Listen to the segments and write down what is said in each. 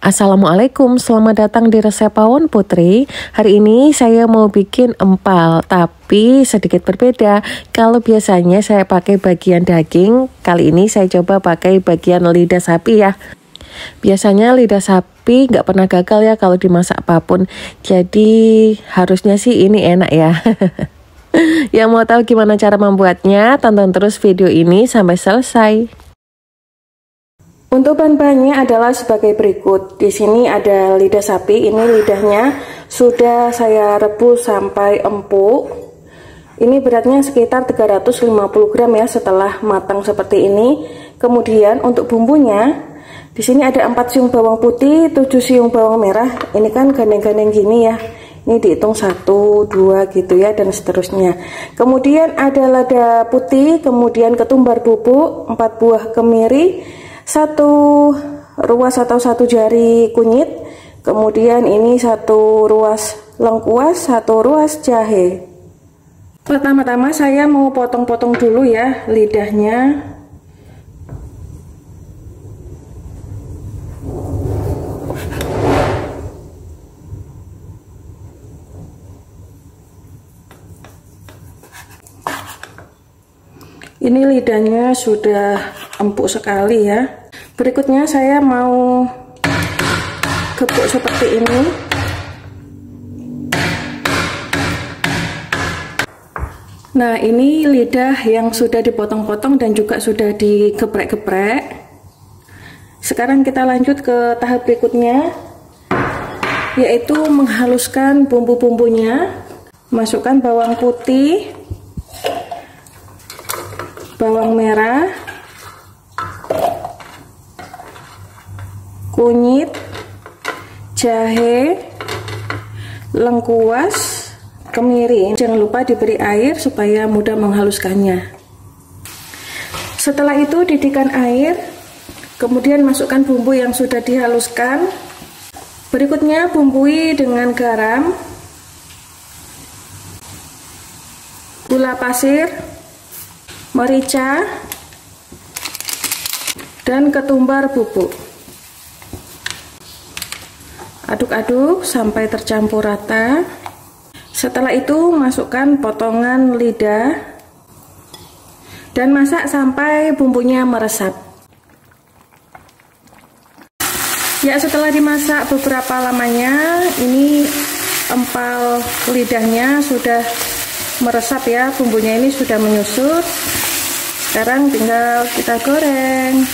Assalamualaikum, selamat datang di resep Pawon Putri. Hari ini saya mau bikin empal, tapi sedikit berbeda. Kalau biasanya saya pakai bagian daging, kali ini saya coba pakai bagian lidah sapi ya. Biasanya lidah sapi nggak pernah gagal ya kalau dimasak apa pun. Jadi harusnya sih ini enak ya. Yang mau tahu gimana cara membuatnya, tonton terus video ini sampai selesai. Untuk bahan-bahannya adalah sebagai berikut. Di sini ada lidah sapi, ini lidahnya sudah saya rebus sampai empuk. Ini beratnya sekitar 350 gram ya setelah matang seperti ini. Kemudian untuk bumbunya, di sini ada 4 siung bawang putih, 7 siung bawang merah. Ini kan gandeng-gandeng gini ya. Ini dihitung 1, 2 gitu ya dan seterusnya. Kemudian ada lada putih, kemudian ketumbar bubuk, 4 buah kemiri, satu ruas atau satu jari kunyit kemudian ini satu ruas lengkuas satu ruas jahe. Pertama-tama saya mau potong-potong dulu ya lidahnya. Ini lidahnya sudah empuk sekali ya berikutnya saya mau gepuk seperti ini. Nah ini lidah yang sudah dipotong-potong dan juga sudah digeprek-geprek. Sekarang kita lanjut ke tahap berikutnya yaitu menghaluskan bumbu-bumbunya. Masukkan bawang putih bawang merah kunyit, jahe, lengkuas, kemiri. Jangan lupa diberi air supaya mudah menghaluskannya. Setelah itu didihkan air, kemudian masukkan bumbu yang sudah dihaluskan. Berikutnya bumbui dengan garam, gula pasir, merica, dan ketumbar bubuk. Aduk-aduk sampai tercampur rata. Setelah itu masukkan potongan lidah dan masak sampai bumbunya meresap. Ya setelah dimasak beberapa lamanya ini empal lidahnya sudah meresap ya bumbunya ini sudah menyusut sekarang tinggal kita goreng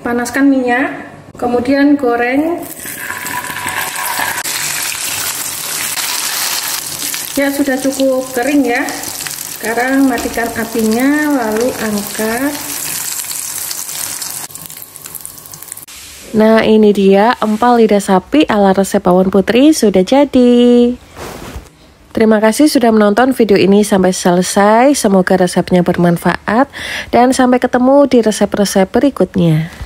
panaskan minyak kemudian goreng ya sudah cukup kering ya. Sekarang matikan apinya lalu angkat. Nah ini dia empal lidah sapi ala resep Pawon Putri sudah jadi. Terima kasih sudah menonton video ini sampai selesai. Semoga resepnya bermanfaat. Dan sampai ketemu di resep-resep berikutnya